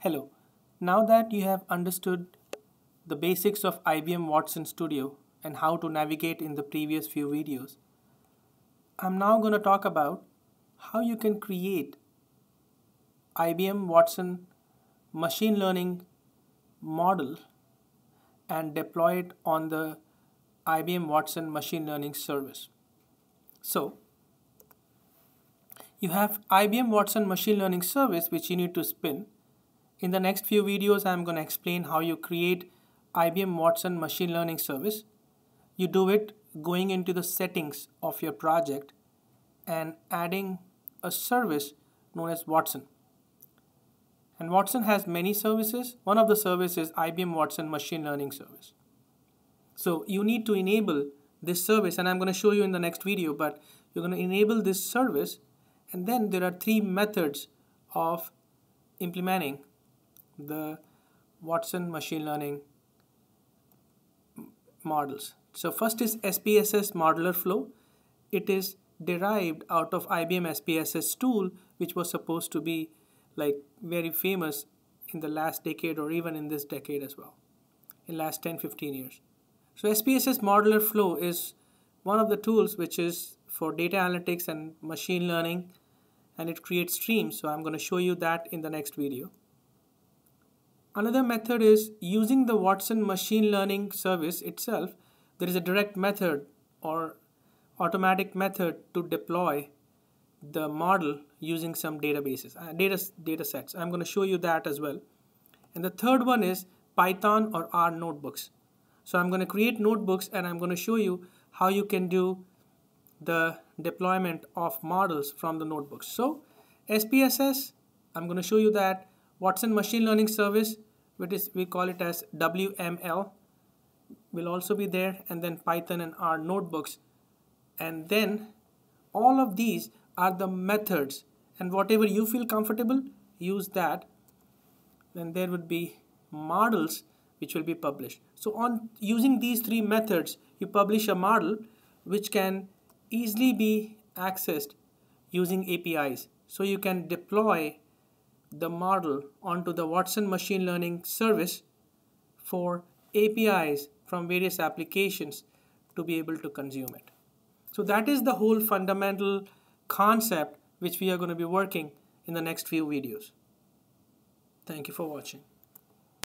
Hello. Now that you have understood the basics of IBM Watson Studio and how to navigate in the previous few videos, I'm now going to talk about how you can create IBM Watson machine learning model and deploy it on the IBM Watson machine learning service. So you have IBM Watson machine learning service which you need to spin in the next few videos, I'm going to explain how you create IBM Watson machine learning service. You do it going into the settings of your project and adding a service known as Watson. And Watson has many services. One of the services is IBM Watson machine learning service. So you need to enable this service and I'm going to show you in the next video, but you're going to enable this service and then there are three methods of implementing the Watson machine learning models. So first is SPSS Modeler flow. It is derived out of IBM SPSS tool, which was supposed to be like very famous in the last decade or even in this decade as well, in last 10, 15 years. So SPSS Modeler flow is one of the tools which is for data analytics and machine learning and it creates streams. So I'm going to show you that in the next video. Another method is using the Watson machine learning service itself. There is a direct method or automatic method to deploy the model using some databases, uh, data, data sets. I'm going to show you that as well. And the third one is Python or R notebooks. So I'm going to create notebooks and I'm going to show you how you can do the deployment of models from the notebooks. So SPSS, I'm going to show you that Watson machine learning service which is we call it as WML will also be there and then Python and R notebooks. And then all of these are the methods. And whatever you feel comfortable use that. Then there would be models which will be published. So on using these three methods you publish a model which can easily be accessed using APIs so you can deploy the model onto the Watson machine learning service for APIs from various applications to be able to consume it. So that is the whole fundamental concept which we are going to be working in the next few videos. Thank you for watching.